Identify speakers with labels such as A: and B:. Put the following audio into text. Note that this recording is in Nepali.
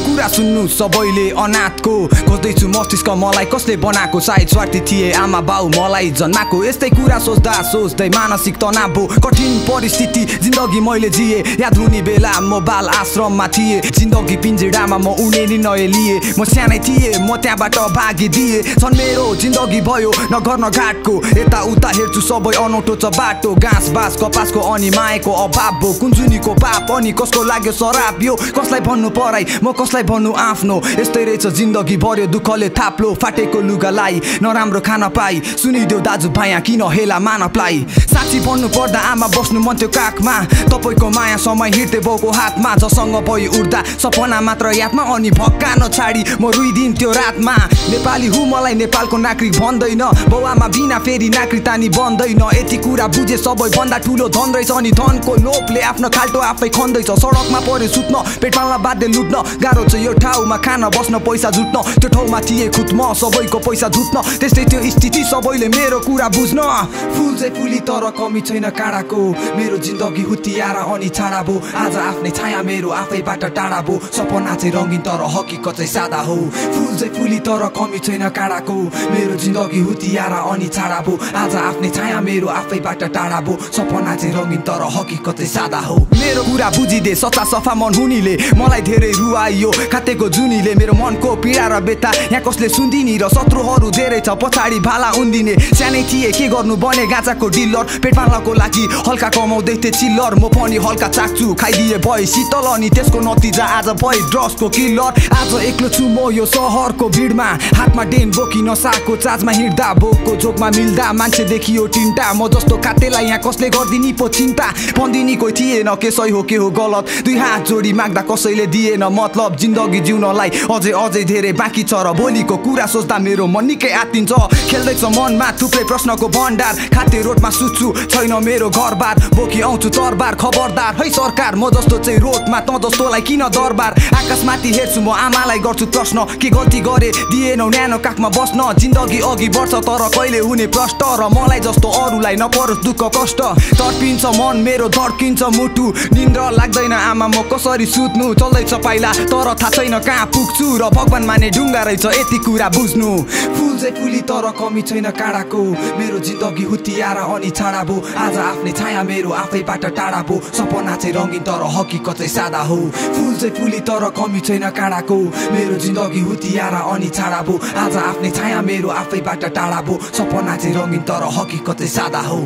A: कुरा सुन्नु सबैले अनाथको। खोज्दैछु मस्तिष्क मलाई कसले बनाएको? सायद स्वार्थी थिए आमा बाउ मलाई जन्माएको। यस्तै कुरा सोच्दा सोच्दै मानसिक तनाव कठिन परिस्थिति जिन्दगी मैले जिएँ। याद हुने बेला म बाल आश्रममा थिएँ। जिन्दगी पिन्जिडामा म उडे निर्णय लिएँ। म सानै थिएँ म त्यहाँबाट भागिदिएँ छन् मेरो जिन्दगी भयो नगर न घाटको यताउता हेर्छु सबै अनौठो छ बाटो। घाँस बाँस कपासको अनि माएको अभाव भो कुन्जुनीको पाप अनि कसको लाग्यो? सराप यो कसलाई भन्नु पराई? म कसलाई भन्नु आफ्नो? यस्तै रहेछ जिन्दगी भर्यो दुःखले थाप्लो फाटेको लुगालाई। नराम्रो खाना पाई। सुनिदेऊ दाजु भाया किन हेला मानवलाई? साँच्ची भन्नु पर्दा आमा बस्नु मन थियो काखमा। तपाईँको माया समय हिँड्दै बाउको हातमा। जसँग भई उड्दा सपना मात्र यादमा। अनि भक्का नछाडी म रुइदिन्थ्यो रातमा। नेपाली हु मलाई नेपालको नागरिक भन्दैन? बाउआमा बिना फेरि नागरिकता नि बन्दैन। यति कुरा बुझे सबैभन्दा ठुलो धन रहेछ। अनि धनको लोभले आफ्नो खाल्टो आफै खन्दैछ। सडकमा पऱ्यो सुत्न पेट पाल्न बाध्य लुट्न। गाह्रो छ यो ठाउँमा खान बस्न पैसा जुट्न। त्यो ठाउँमा थिए खुद म सबैको पैसा जुट्न। त्यस्तै त्यो स्थिति सबैले मेरो कुरा बुझ्न। फुल चाहिँ फुली तर कमी छैन काँडाको। मेरो जिन्दगी हुतियाएर अनि छाडा भो। आज आफ्नै छाया मेरो आफैबाट टाढा भो। सपना चाहिँ रङ्गिन तर हकिकत चाहिँ सादा हो। फुल चाहिँ फुली तर कमी छैन काँडाको। मेरो जिन्दगी हुतियाएर अनि छाडा भो। आज आफ्नै छाया मेरो आफैबाट टाढा भो। सपना चाहिँ रङ्गिन तर हकिकत चाहिँ सादा हो। मेरो कुरा बुझिदे सच्चा सफा मन हुनेले। मलाई धेरै रुवाइयो खातेको जुनीले मेरो मनको पीडा र बेता। यहाँ कसले सुन्दिनी र शत्रुहरू धेरै छ पछाडि भाला उन्दिने। सानै थिए के गर्नु बने गाँचाको डिलर पेट पाल्नको लागि हल्का कमाउँदै थिएँ चिल्लर म पनि हल्का चाक्छु खाइदिए भए शीतल अनि त्यसको नतिजा आज भए ड्रग्सको किल्लर आज एक्लो छु म यो सहरको भिडमा। हातमा डेन बोकी नसाको चार्जमा हिँड्दा बोकको जोकमा मिल्दा। मान्छे देखियो तिनटा म जस्तो खातेलाई यहाँ कसले गरिदिने पो चिन्ता। भनिदिने कोही थिएन के सही हो के हो गलत। दुई हात जोडी माग्दा कसैले दिएन मतलब। जिन्दगी जिउनलाई अझै अझै धेरै बाँकी छ र भोलिको कुरा सोच्दा मेरो मन निकै आत्तिन्छ। खेल्दैछ मनमा थुप्रै प्रश्नको भण्डार खाते रोडमा सुत्छु छैन मेरो घरबार। बोकी आउँछु तरबार खबरदार। है सरकार म जस्तो चाहिँ रोडमा त जस्तोलाई किन दरबार? आकाशमाथि हेर्छु म आमालाई गर्छु प्रश्न के गल्ती गरे? दिएनौ न्यानो काखमा बस्न। जिन्दगी अघि बढ्छ तर कहिले हुने प्रष्ट र मलाई जस्तो अरूलाई नपरोस् दुःख कष्ट। तर्पिन्छ मन मेरो धड्किन्छ मुटु। निन्द्र लाग्दैन आमा म कसरी सुत्नु? चल्दैछ पाइला। तर थाहा छैन कहाँ पुग्छु र भगवान् माने ढुङ्गा रहेछ यति कुरा बुझ्नु। फुल चाहिँ फुली तर कमी छैन काँडाको। मेरो जिन्दगी हुतियाएर अनि छाडा भो। आज आफ्नै छाया मेरो आफैबाट टाढा भो। सपना चाहिँ रङ्गिन तर हकिकत चाहिँ सादा हो। फुल चाहिँ फुली तर कमी छैन काँडाको। मेरो जिन्दगी हुतियाएर अनि छाडा भो। आज आफ्नै छाया मेरो आफैबाट टाढा भो। सपना चाहिँ रङ्गिन तर हकिकत चाहिँ सादा हो।